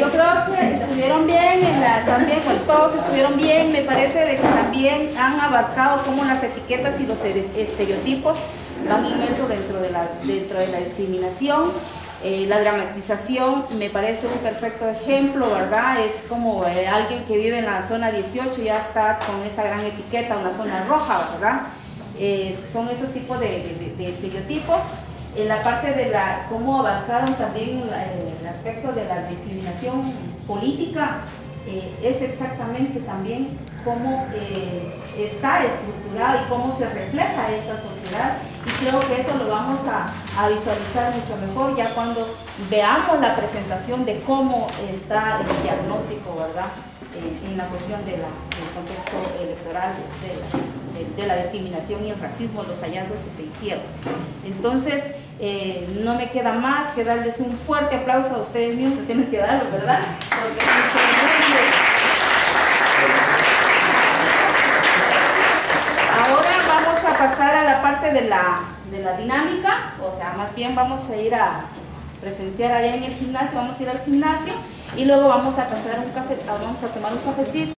Yo creo que estuvieron bien, también bueno, todos estuvieron bien, me parece de que también han abarcado cómo las etiquetas y los estereotipos van inmersos dentro de la, dentro de la discriminación. Eh, la dramatización me parece un perfecto ejemplo, ¿verdad? Es como eh, alguien que vive en la zona 18 ya está con esa gran etiqueta, una zona roja, ¿verdad? Eh, son esos tipos de, estereotipos. En la parte de la, cómo abarcaron también el aspecto de la discriminación política, es exactamente también cómo está estructurado y cómo se refleja esta sociedad y creo que eso lo vamos a, visualizar mucho mejor ya cuando veamos la presentación de cómo está el diagnóstico, ¿verdad? en la cuestión del contexto electoral, de la, discriminación y el racismo, los hallazgos que se hicieron. Entonces, eh, no me queda más que darles un fuerte aplauso a ustedes mismos, que tienen que darlo, ¿verdad? pasar a la parte de la, de la dinámica, o sea, más bien vamos a ir a presenciar allá en el gimnasio, vamos a ir al gimnasio y luego vamos a pasar un café, vamos a tomar un cafecito.